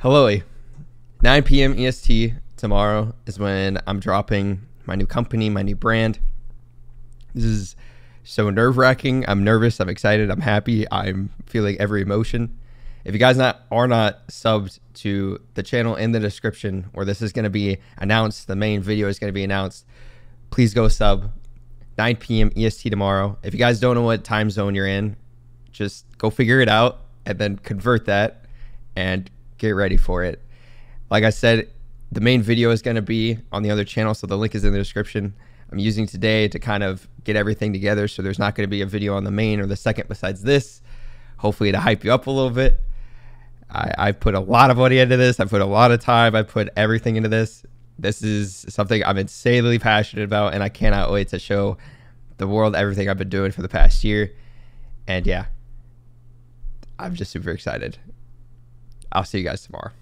Hello, 9 p.m. EST tomorrow is when I'm dropping my new company, my new brand. This is so nerve wracking. I'm nervous. I'm excited. I'm happy. I'm feeling every emotion. If you guys not are not subbed to the channel in the description where this is going to be announced, the main video is going to be announced. Please go sub. 9 p.m. EST tomorrow. If you guys don't know what time zone you're in, just go figure it out and then convert that and get ready for it. Like I said, the main video is going to be on the other channel, so the link is in the description. I'm using today to kind of get everything together, so there's not going to be a video on the main or the second besides this. Hopefully, to hype you up a little bit. I, I put a lot of money into this. I put a lot of time. I put everything into this. This is something I'm insanely passionate about, and I cannot wait to show the world everything I've been doing for the past year. And yeah, I'm just super excited. I'll see you guys tomorrow.